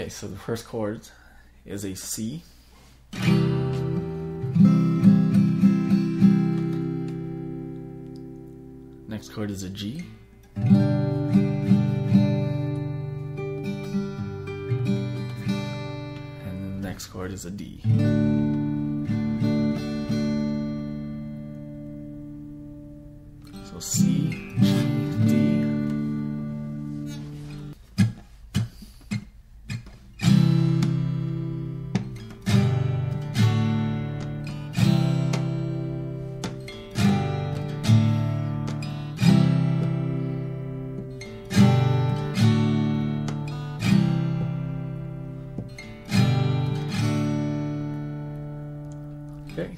Okay, so the first chord is a C. Next chord is a G. And the next chord is a D. So C, Okay,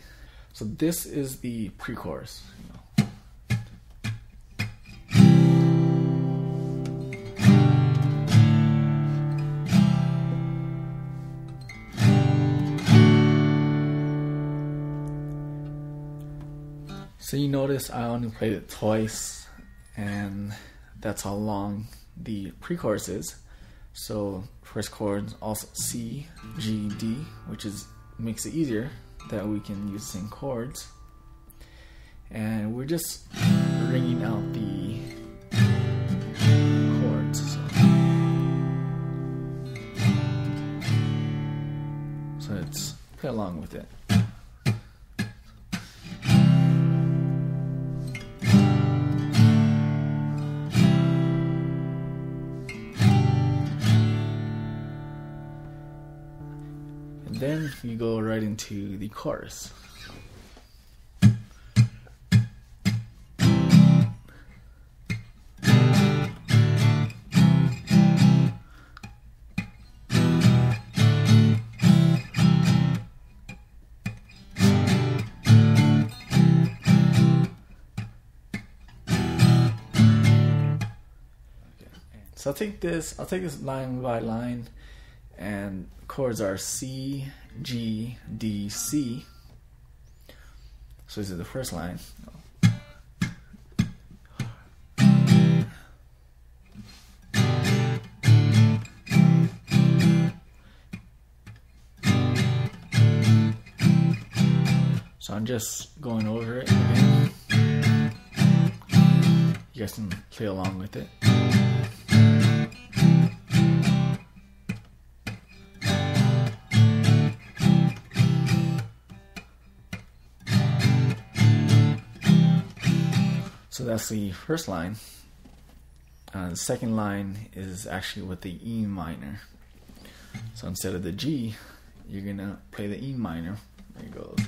so this is the pre-chorus. So you notice I only played it twice, and that's how long the pre-chorus is. So first chord also C, G, D, which is makes it easier that we can use in chords. And we're just ringing out the chords. So, so let's play along with it. You go right into the chorus. So I'll take this, I'll take this line by line, and chords are C, G, D, C. So this is the first line. So I'm just going over it again. You guys can play along with it. So that's the first line. Uh, the second line is actually with the E minor. So instead of the G, you're gonna play the E minor. There goes.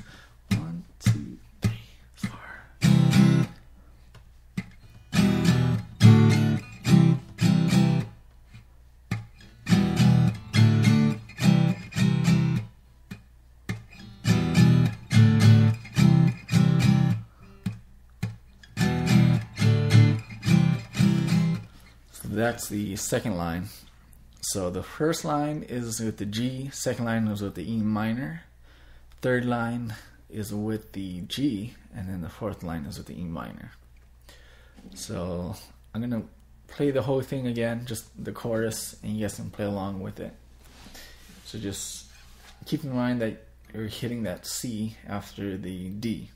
That's the second line. So the first line is with the G, second line is with the E minor, third line is with the G, and then the fourth line is with the E minor. So I'm gonna play the whole thing again, just the chorus, and you guys can play along with it. So just keep in mind that you're hitting that C after the D.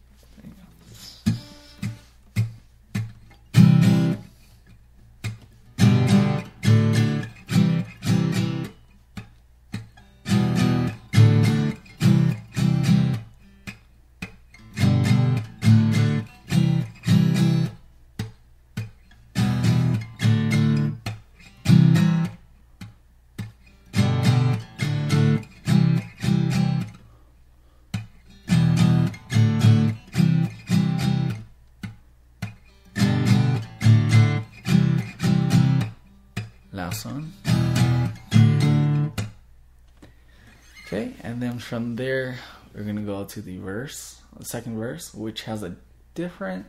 Last one. Okay, and then from there, we're gonna go to the verse, the second verse, which has a different.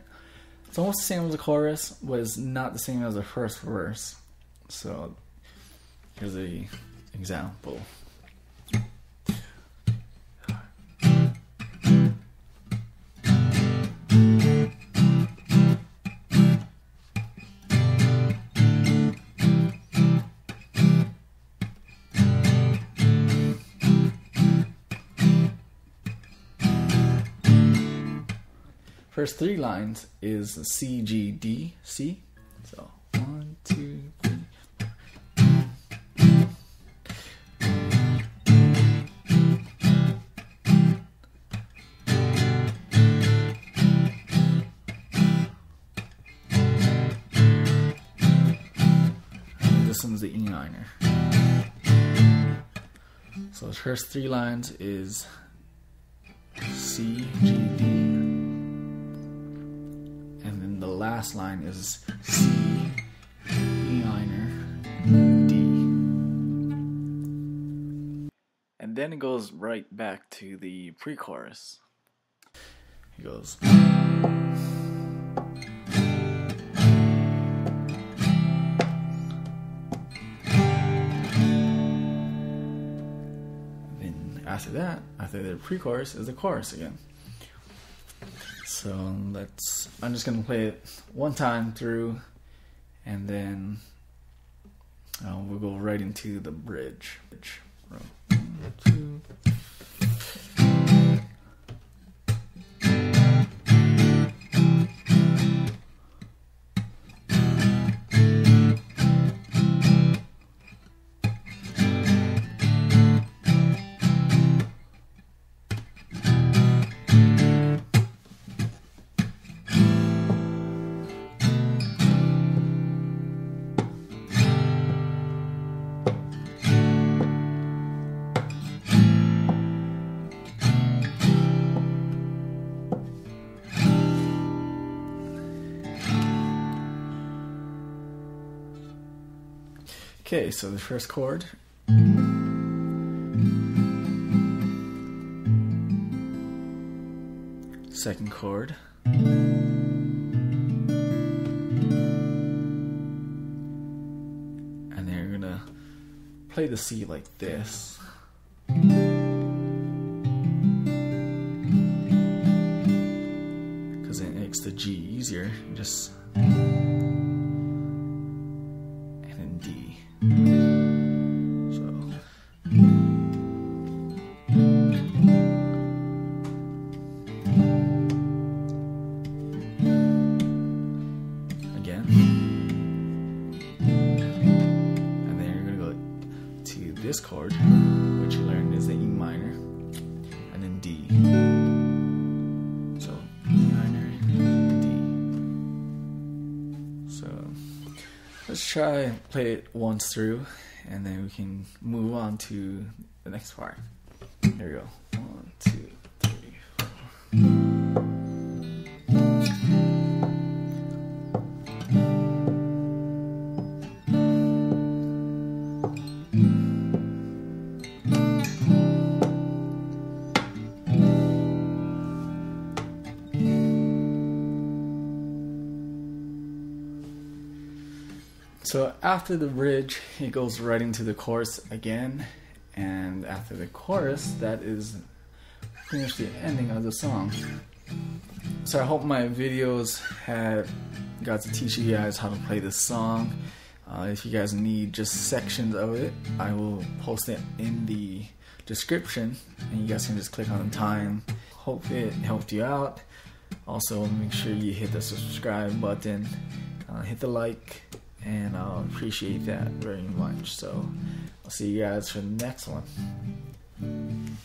It's almost the same as the chorus, but it's not the same as the first verse. So, here's a example. First three lines is C, G, D, C. So one, two, three. This one's the E minor. So the first three lines is C, G, last line is C, E minor, D. And then it goes right back to the pre chorus. It goes. Then after that, after the pre-chorus, is the chorus again. So let's. I'm just gonna play it one time through, and then uh, we'll go right into the bridge. One, two. Okay, so the first chord. Second chord. And then you're gonna play the C like this. Because it makes the G easier. Just this chord, which you learned is the E minor, and then D. So E minor, D. So let's try play it once through, and then we can move on to the next part. Here we go. So after the bridge, it goes right into the chorus again, and after the chorus, that is pretty much the ending of the song. So I hope my videos have got to teach you guys how to play this song. Uh, if you guys need just sections of it, I will post it in the description, and you guys can just click on the time. Hope it helped you out. Also, make sure you hit the subscribe button, uh, hit the like, and I'll appreciate that very much. So, I'll see you guys for the next one.